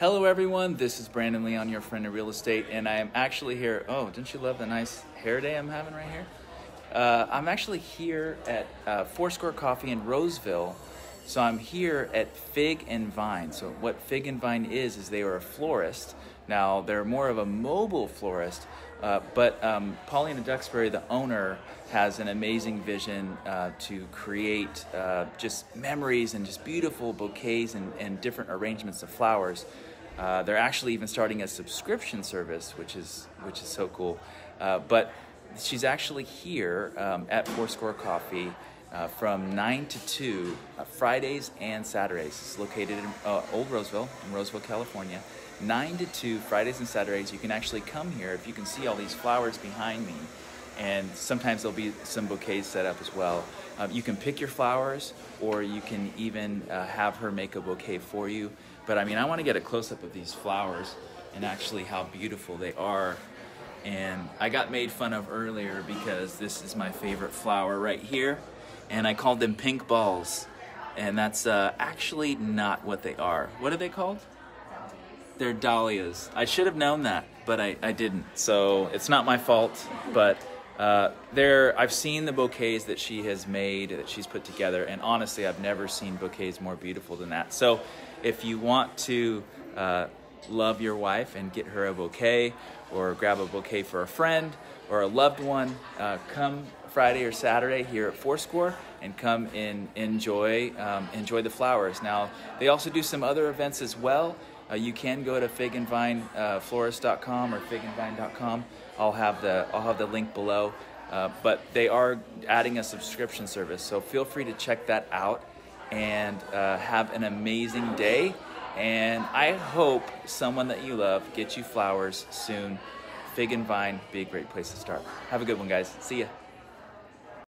Hello, everyone. This is Brandon Leon, your friend in real estate, and I am actually here. Oh, didn't you love the nice hair day I'm having right here? Uh, I'm actually here at uh, Foursquare Coffee in Roseville. So I'm here at Fig and Vine. So what Fig and Vine is is they are a florist. Now they're more of a mobile florist, uh, but um, Paulina Duxbury, the owner, has an amazing vision uh, to create uh, just memories and just beautiful bouquets and, and different arrangements of flowers. Uh, they're actually even starting a subscription service, which is which is so cool. Uh, but she's actually here um, at Foursquare Coffee uh, from 9 to 2, uh, Fridays and Saturdays. It's located in uh, Old Roseville, in Roseville, California. 9 to 2, Fridays and Saturdays. You can actually come here if you can see all these flowers behind me. And sometimes there'll be some bouquets set up as well. Um, you can pick your flowers, or you can even uh, have her make a bouquet for you. But I mean, I want to get a close up of these flowers and actually how beautiful they are. And I got made fun of earlier because this is my favorite flower right here. And I called them pink balls. And that's uh, actually not what they are. What are they called? They're dahlias. I should have known that, but I, I didn't. So it's not my fault. But uh, there, I've seen the bouquets that she has made, that she's put together, and honestly, I've never seen bouquets more beautiful than that. So if you want to uh, love your wife and get her a bouquet, or grab a bouquet for a friend or a loved one, uh, come Friday or Saturday here at Foursquare and come and enjoy um, enjoy the flowers. Now they also do some other events as well. Uh, you can go to figandvineflorist.com uh, or figandvine.com. I'll have the I'll have the link below. Uh, but they are adding a subscription service, so feel free to check that out and uh, have an amazing day. And I hope someone that you love gets you flowers soon. Fig and Vine be a great place to start. Have a good one, guys. See ya.